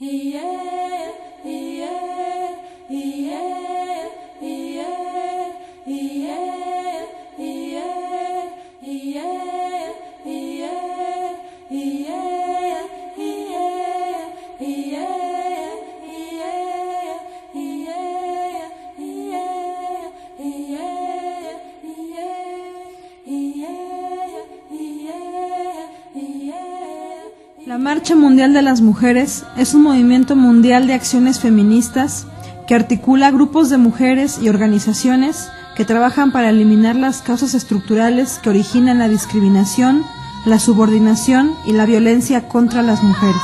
La Marcha Mundial de las Mujeres es un movimiento mundial de acciones feministas que articula grupos de mujeres y organizaciones que trabajan para eliminar las causas estructurales que originan la discriminación, la subordinación y la violencia contra las mujeres.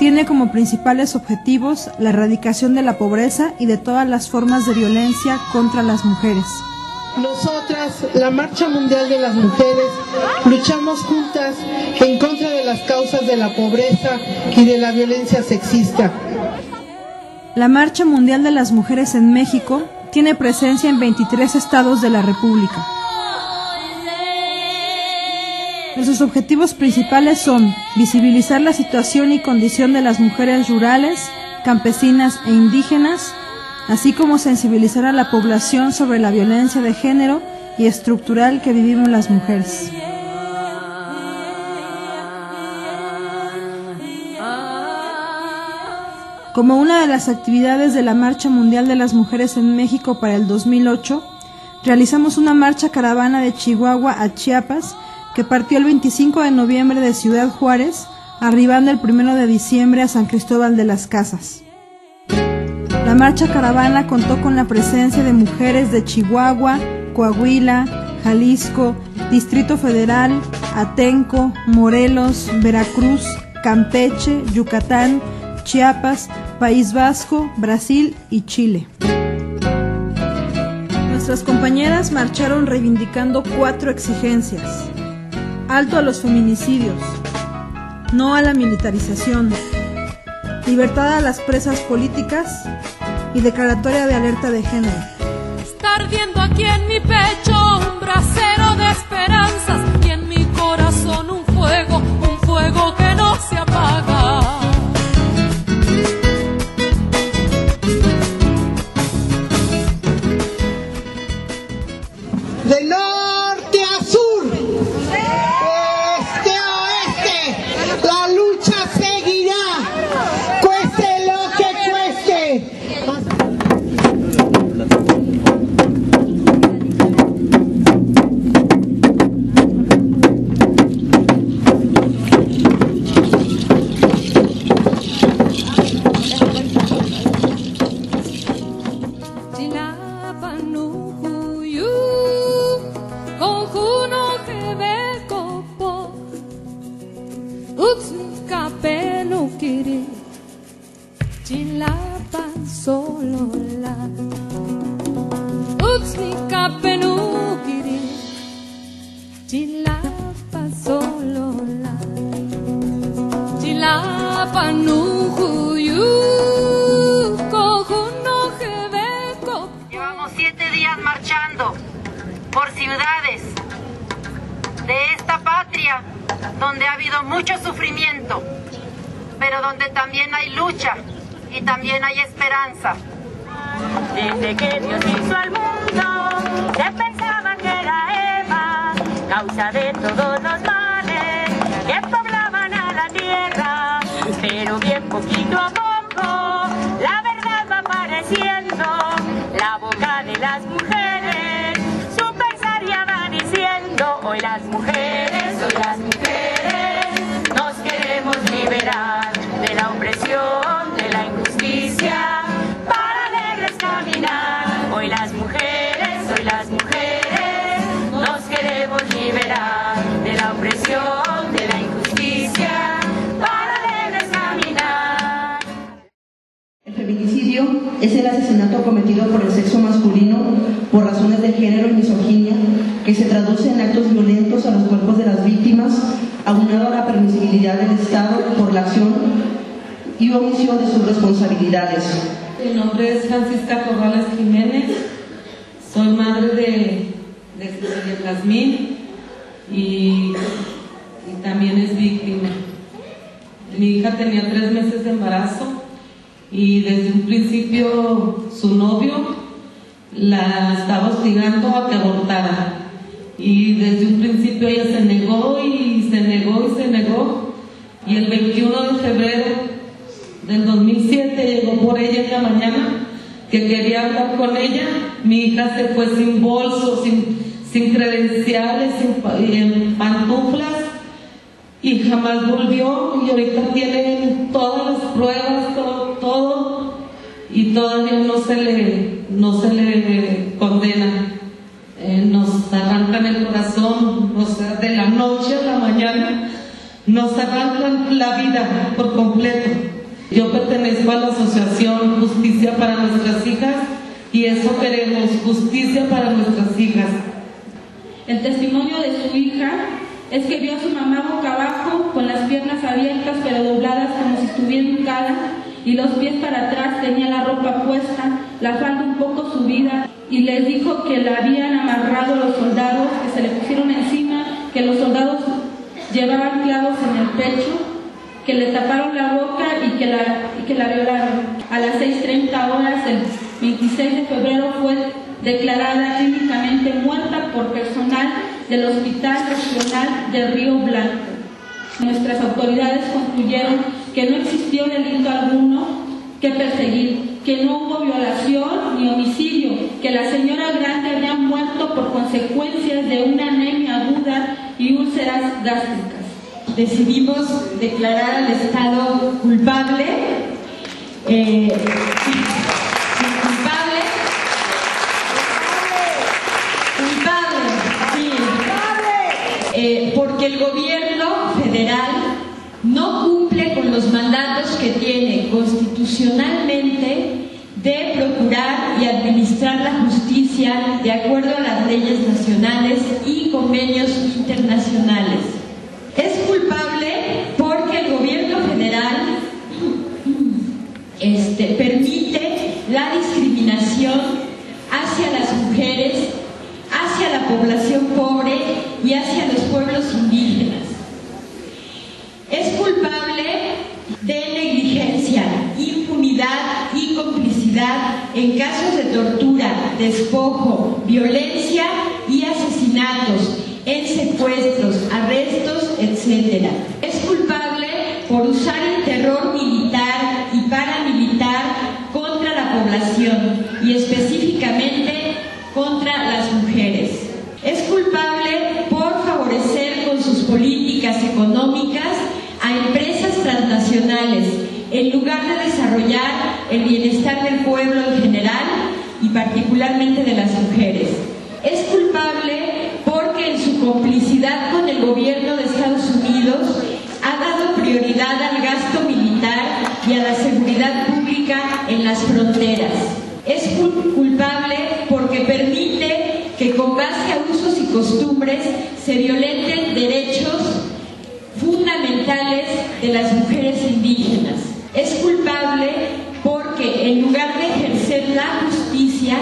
Tiene como principales objetivos la erradicación de la pobreza y de todas las formas de violencia contra las mujeres. Nosotras, la Marcha Mundial de las Mujeres, luchamos juntas en contra de las causas de la pobreza y de la violencia sexista. La Marcha Mundial de las Mujeres en México tiene presencia en 23 estados de la República. Nuestros objetivos principales son visibilizar la situación y condición de las mujeres rurales, campesinas e indígenas, así como sensibilizar a la población sobre la violencia de género y estructural que vivimos las mujeres. Como una de las actividades de la Marcha Mundial de las Mujeres en México para el 2008, realizamos una marcha caravana de Chihuahua a Chiapas que partió el 25 de noviembre de Ciudad Juárez, arribando el 1 de diciembre a San Cristóbal de las Casas. La marcha caravana contó con la presencia de mujeres de Chihuahua, Coahuila, Jalisco, Distrito Federal, Atenco, Morelos, Veracruz, Campeche, Yucatán, Chiapas, País Vasco, Brasil y Chile. Nuestras compañeras marcharon reivindicando cuatro exigencias. Alto a los feminicidios, no a la militarización, libertad a las presas políticas y declaratoria de alerta de género. Está ardiendo aquí en mi pecho un brasero de esperanzas y en mi corazón un fuego, un fuego que no se apaga. De norte kiri, chilapan solola, utskapenu kiri, chilapan solola, chilapanukuyu, kojuno pero donde también hay lucha y también hay esperanza. Desde que Dios hizo al mundo, se pensaba que era Eva, causa de todos los males que poblaban a la tierra. Pero bien poquito a poco, la verdad va apareciendo, la boca de las mujeres, su pensar ya va diciendo, hoy las mujeres, hoy las mujeres, queremos liberar de la opresión, de la injusticia, para alegres caminar. Hoy las mujeres, hoy las mujeres, nos queremos liberar asesinato cometido por el sexo masculino por razones de género y misoginia que se traduce en actos violentos a los cuerpos de las víctimas, aunado a la permisibilidad del Estado por la acción y omisión de sus responsabilidades. Mi nombre es Francisca Corrales Jiménez, soy madre de, de Cecilia Jazmín, y, y también es víctima. Mi hija tenía tres meses de embarazo y desde un principio su novio la estaba hostigando a que abortara. Y desde un principio ella se negó y se negó y se negó. Y el 21 de febrero del 2007 llegó por ella en la mañana que quería hablar con ella. Mi hija se fue sin bolso, sin, sin credenciales, sin, en pantuflas y jamás volvió y ahorita tienen todas las pruebas, todo, todo y todavía no se le, no se le condena. Eh, nos arrancan el corazón, o sea, de la noche a la mañana, nos arrancan la vida por completo. Yo pertenezco a la Asociación Justicia para Nuestras Hijas y eso queremos, justicia para nuestras hijas. El testimonio de su hija es que vio a su mamá boca abajo, con las piernas abiertas pero dobladas como si estuviera hincada y los pies para atrás, tenía la ropa puesta, la falda un poco subida y les dijo que la habían amarrado los soldados, que se le pusieron encima, que los soldados llevaban clavos en el pecho, que le taparon la boca y que la, violaron. A las 6.30 horas, el 26 de febrero, fue declarada clínicamente muerta por personal del Hospital Regional de Río Blanco. Nuestras autoridades concluyeron que no existió delito alguno que perseguir, que no hubo violación ni homicidio, que la señora Grande había muerto por consecuencias de una anemia aguda y úlceras gástricas. Decidimos declarar al Estado culpable, eh, culpable, culpable, sí, eh, porque el gobierno federal no cumple con los mandatos que tiene constitucionalmente de procurar y administrar la justicia de acuerdo a las leyes nacionales y convenios internacionales. Es culpable porque el gobierno federal este, permite la discriminación hacia las mujeres, hacia la población pobre y hacia los pueblos indígenas. Es culpable de negligencia, impunidad y complicidad en casos de tortura, despojo, violencia y asesinatos, en secuestros, arrestos, etc. Es culpable por usar el terror militar y paramilitar contra la población y específicamente contra las mujeres. Es culpable por favorecer con sus políticas económicas a empresas transnacionales en lugar de desarrollar el bienestar del pueblo en general y particularmente de las mujeres. Es culpable porque en su complicidad con el gobierno de Estados Unidos ha dado prioridad al gasto militar y a la seguridad pública en las fronteras. Es culpable porque permite que con base a usos y costumbres se violenten derechos fundamentales de las mujeres indígenas. Es culpable porque en lugar de ejercer la justicia,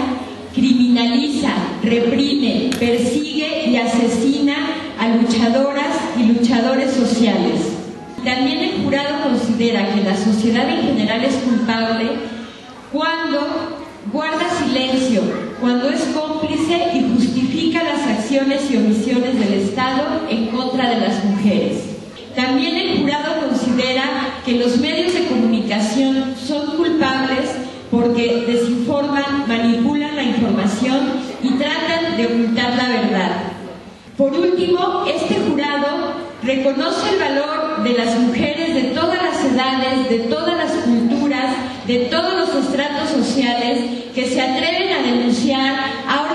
criminaliza, reprime, persigue y asesina a luchadoras y luchadores sociales. También el jurado considera que la sociedad en general es culpable cuando guarda silencio, cuando es cómplice y justifica las acciones y omisiones del Estado en contra de las mujeres. También el jurado considera que los medios porque desinforman, manipulan la información y tratan de ocultar la verdad. Por último, este jurado reconoce el valor de las mujeres de todas las edades, de todas las culturas, de todos los estratos sociales que se atreven a denunciar, a